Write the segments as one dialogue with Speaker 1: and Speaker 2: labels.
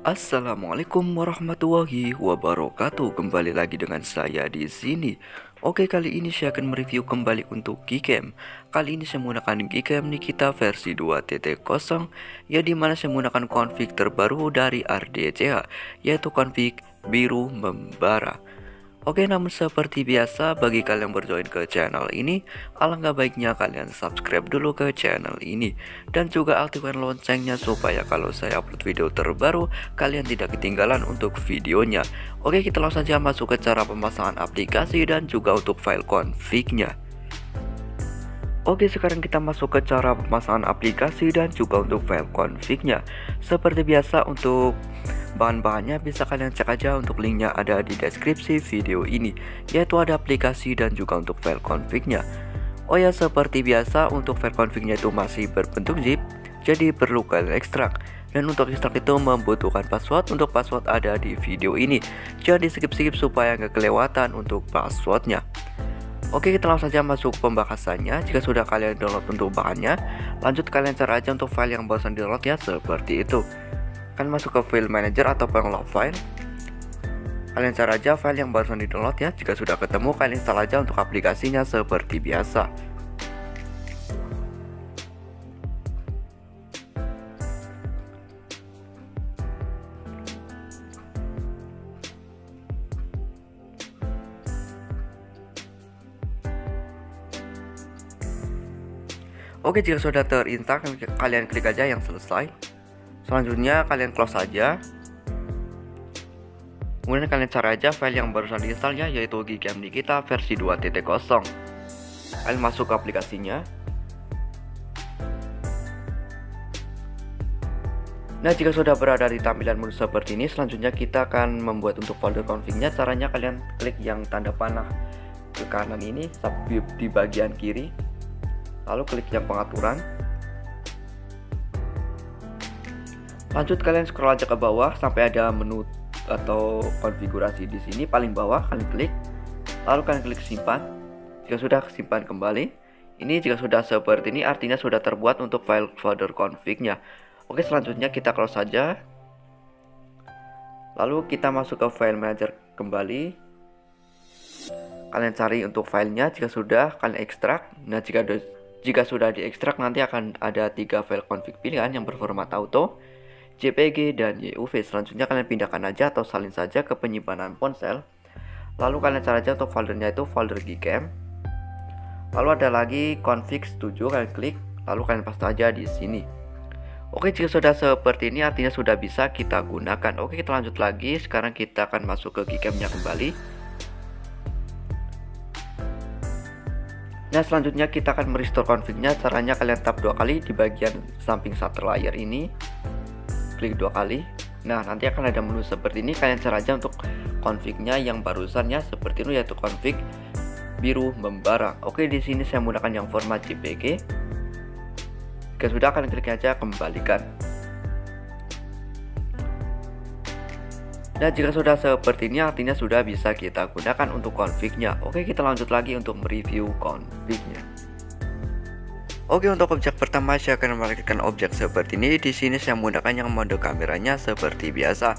Speaker 1: Assalamualaikum warahmatullahi wabarakatuh. Kembali lagi dengan saya di sini. Oke, kali ini saya akan mereview kembali untuk Gcam. Kali ini saya menggunakan Gcam Nikita versi 2.0 ya di mana saya menggunakan config terbaru dari RDCH yaitu config biru membara. Oke namun seperti biasa bagi kalian yang berjoin ke channel ini Alangkah baiknya kalian subscribe dulu ke channel ini. Dan juga aktifkan loncengnya supaya kalau saya upload video terbaru Kalian tidak ketinggalan untuk videonya. Oke kita langsung saja masuk ke cara pemasangan aplikasi dan juga untuk file config-nya Oke sekarang kita masuk ke cara pemasangan aplikasi dan juga untuk file config-nya. Seperti biasa untuk Bahan-bahannya bisa kalian cek aja untuk linknya ada di deskripsi video ini Yaitu ada aplikasi dan juga untuk file config-nya. Oh ya seperti biasa untuk file config-nya itu masih berbentuk zip Jadi perlu kalian ekstrak. Dan untuk ekstrak itu membutuhkan password Untuk password ada di video ini. Jadi skip-skip supaya nggak kelewatan untuk passwordnya Oke kita langsung saja masuk pembahasannya. Jika sudah kalian download untuk bahannya Lanjut kalian cari aja untuk file yang barusan download ya Seperti itu. Kalian masuk ke file manager atau pengelola file. Kalian cari aja file yang barusan di download ya. Jika sudah ketemu kalian install aja untuk aplikasinya seperti biasa Oke jika sudah terinstall kalian klik aja yang selesai Selanjutnya kalian close saja. Kemudian kalian cari aja file yang barusan diinstal ya yaitu Gcam kita versi 2.0. Kalian masuk ke aplikasinya. Nah jika sudah berada di tampilan menu seperti ini Selanjutnya kita akan membuat untuk folder config-nya Caranya kalian klik yang tanda panah ke kanan ini di bagian kiri Lalu klik yang pengaturan Lanjut kalian scroll aja ke bawah sampai ada menu atau konfigurasi di sini paling bawah kalian klik. Lalu kalian klik simpan. Jika sudah simpan kembali, ini jika sudah seperti ini artinya sudah terbuat untuk file folder config-nya. Oke, selanjutnya kita close saja. Lalu kita masuk ke file manager kembali. Kalian cari untuk filenya jika sudah kalian ekstrak. Nah, jika jika sudah diekstrak nanti akan ada tiga file config pilihan yang berformat auto JPG dan YUV. Selanjutnya kalian pindahkan aja atau salin saja ke penyimpanan ponsel. Lalu kalian cari aja untuk foldernya itu folder Gcam. Lalu ada lagi config 7 kalian klik, lalu kalian paste aja di sini. Oke, jika sudah seperti ini artinya sudah bisa kita gunakan. Oke, kita lanjut lagi. Sekarang kita akan masuk ke Gcam-nya kembali. Nah, selanjutnya kita akan merestore config-nya. Caranya kalian tap dua kali di bagian samping shutter layar ini. Klik dua kali. Nah nanti akan ada menu seperti ini. Kalian cari aja untuk config-nya yang barusannya seperti ini yaitu config biru membara. Oke di sini saya menggunakan yang format JPG jika sudah kalian klik aja kembalikan Nah jika sudah seperti ini artinya sudah bisa kita gunakan untuk config-nya Oke kita lanjut lagi untuk mereview config-nya Oke untuk objek pertama saya akan memiliki objek seperti ini. Di sini saya menggunakan yang mode kameranya seperti biasa.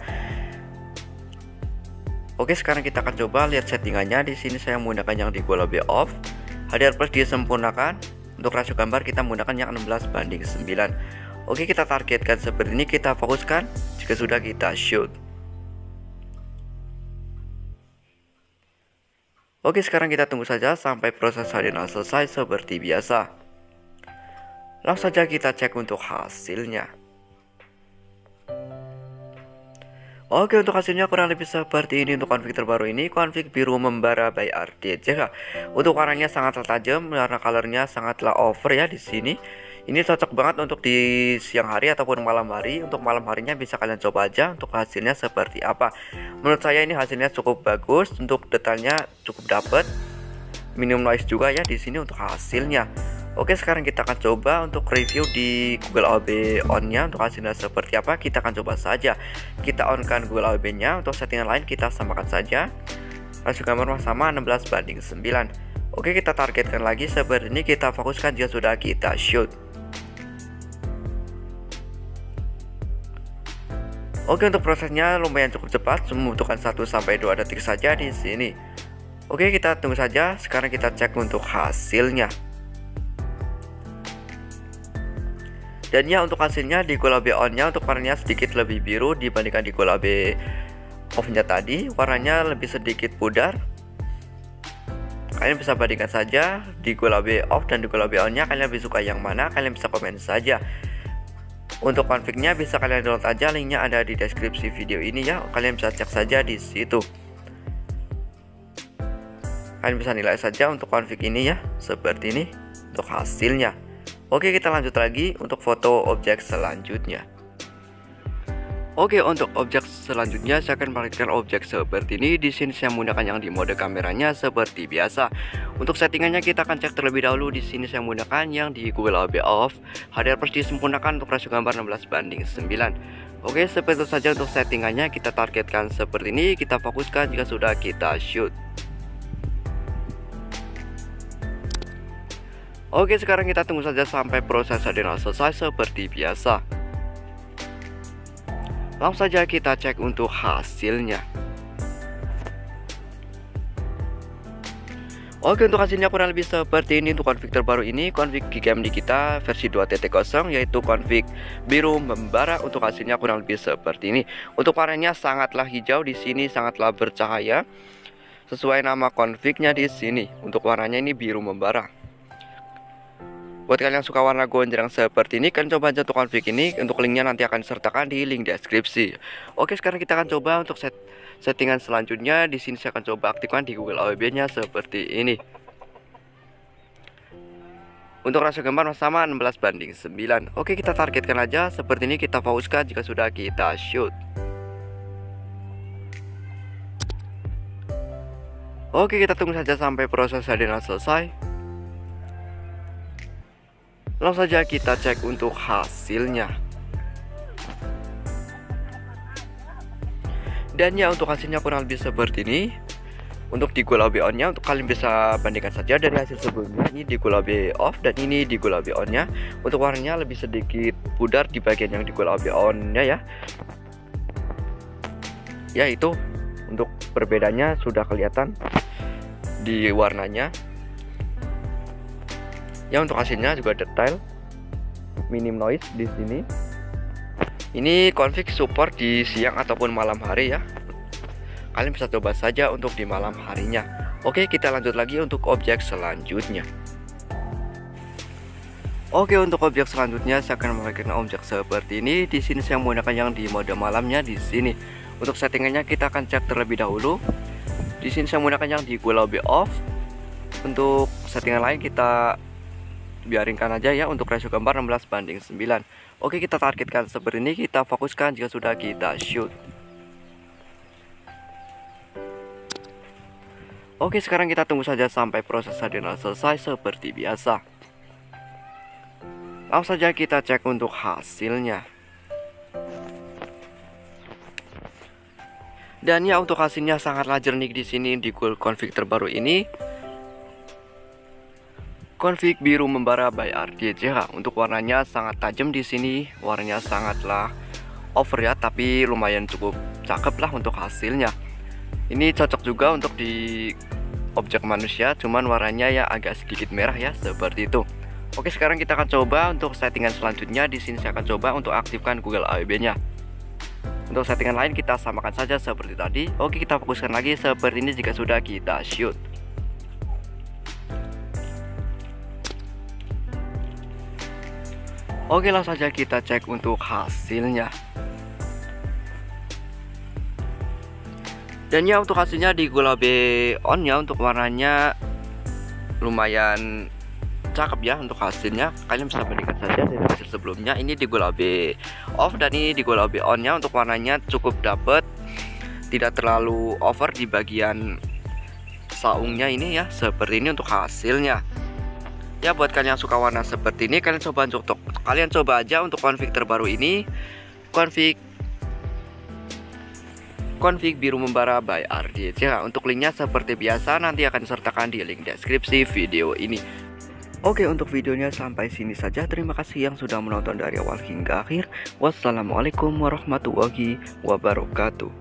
Speaker 1: Oke sekarang kita akan coba lihat settingannya. Di sini saya menggunakan yang di lebih off. HDR plus disempurnakan. Untuk rasio gambar kita menggunakan yang 16 banding 9. Oke kita targetkan seperti ini. Kita fokuskan. Jika sudah kita shoot. Oke sekarang kita tunggu saja sampai proses HDR selesai seperti biasa. Langsung saja kita cek untuk hasilnya. Oke untuk hasilnya kurang lebih seperti ini untuk config terbaru ini config biru membara by RDCH Untuk warnanya sangat tajam karena colornya sangatlah over ya di sini Ini cocok banget untuk di siang hari ataupun malam hari. Untuk malam harinya bisa kalian coba aja untuk hasilnya seperti apa. Menurut saya ini hasilnya cukup bagus. Untuk detailnya cukup dapet. Minimum noise juga ya di sini untuk hasilnya. Oke sekarang kita akan coba untuk review di Google OB on-nya untuk hasilnya seperti apa. Kita akan coba saja. Kita on kan Google OB nya untuk settingan lain kita samakan saja. Rasio gambar sama 16 banding 9 Oke kita targetkan lagi. Seperti ini kita fokuskan jika sudah kita shoot Oke untuk prosesnya lumayan cukup cepat. Membutuhkan 1 sampai 2 detik saja di sini. Oke kita tunggu saja. Sekarang kita cek untuk hasilnya. Dan ya untuk hasilnya di gulabe on-nya untuk warnanya sedikit lebih biru dibandingkan di gulabe off-nya tadi. Warnanya lebih sedikit pudar. Kalian bisa bandingkan saja di gulabe off dan di gulabe on nya kalian lebih suka yang mana? Kalian bisa komen saja untuk config-nya bisa kalian download aja, linknya ada di deskripsi video ini ya. Kalian bisa cek saja di situ. Kalian bisa nilai saja untuk config ini ya, seperti ini untuk hasilnya. Oke, kita lanjut lagi untuk foto objek selanjutnya. Oke, untuk objek selanjutnya saya akan menggunakan objek seperti ini. Di sini saya menggunakan yang di mode kameranya seperti biasa. Untuk settingannya kita akan cek terlebih dahulu. Di sini saya menggunakan yang di Google AB off. HDR plus disempurnakan untuk rasio gambar 16 banding 9. Oke, seperti itu saja untuk settingannya. Kita targetkan seperti ini. Kita fokuskan jika sudah kita shoot. Oke, sekarang kita tunggu saja sampai proses adrenal selesai seperti biasa. Langsung saja kita cek untuk hasilnya. Oke untuk hasilnya kurang lebih seperti ini. Untuk config terbaru ini config di kita versi 2.0 yaitu config biru membara. Untuk hasilnya kurang lebih seperti ini. Untuk warnanya sangatlah hijau di sini sangatlah bercahaya. Sesuai nama confignya di sini. Untuk warnanya ini biru membara Buat kalian yang suka warna gonjreng seperti ini, kalian coba aja untuk config ini. Untuk linknya nanti akan disertakan di link deskripsi. Oke, sekarang kita akan coba untuk set settingan selanjutnya. Di sini saya akan coba aktifkan di Google AWB-nya seperti ini. Untuk rasio gambar sama 16 banding 9 Oke kita targetkan aja seperti ini kita fokuskan jika sudah kita shoot Oke kita tunggu saja sampai proses adena selesai Langsung saja kita cek untuk hasilnya. Dan ya untuk hasilnya kurang lebih seperti ini. Untuk di gulabe on-nya untuk kalian bisa bandingkan saja dari hasil sebelumnya ini di gulabe off dan ini di gulabe on-nya. Untuk warnanya lebih sedikit pudar di bagian yang di gulabe on-nya ya. Ya itu untuk perbedaannya sudah kelihatan di warnanya ya untuk hasilnya juga detail minim noise di sini ini config support di siang ataupun malam hari ya kalian bisa coba saja untuk di malam harinya oke kita lanjut lagi untuk objek selanjutnya Oke untuk objek selanjutnya saya akan memakai objek seperti ini. Di sini saya menggunakan yang di mode malamnya di sini. Untuk settingannya kita akan cek terlebih dahulu. Di sini saya menggunakan yang di Globe off. Untuk settingan lain kita biarinkan aja ya untuk rasio gambar 16 banding 9 Oke kita targetkan seperti ini. Kita fokuskan jika sudah kita shoot. Oke sekarang kita tunggu saja sampai proses adrenal selesai seperti biasa. Langsung saja kita cek untuk hasilnya. Dan ya untuk hasilnya sangatlah jernih di sini di config terbaru ini Config biru membara by RDJH untuk warnanya sangat tajam di sini. Warnanya sangatlah over ya tapi lumayan cukup cakep lah untuk hasilnya. Ini cocok juga untuk di objek manusia cuman warnanya ya agak sedikit merah ya seperti itu. Oke sekarang kita akan coba untuk settingan selanjutnya. Di sini saya akan coba untuk aktifkan Google AWB nya untuk settingan lain kita samakan saja seperti tadi. Oke kita fokuskan lagi seperti ini jika sudah kita shoot Oke langsung saja kita cek untuk hasilnya. Dan ya untuk hasilnya di gulabe on ya untuk warnanya lumayan cakep ya untuk hasilnya. Kalian bisa bandingkan saja dari hasil sebelumnya. Ini di gulabe off dan ini di gulabe on ya untuk warnanya cukup dapet. Tidak terlalu over di bagian saungnya ini ya seperti ini untuk hasilnya ya buat kalian yang suka warna seperti ini kalian coba untuk kalian coba aja untuk config terbaru ini. Config config biru membara by RDC ya, untuk linknya seperti biasa nanti akan disertakan di link deskripsi video ini. Oke untuk videonya sampai sini saja. Terima kasih yang sudah menonton dari awal hingga akhir. Wassalamualaikum warahmatullahi wabarakatuh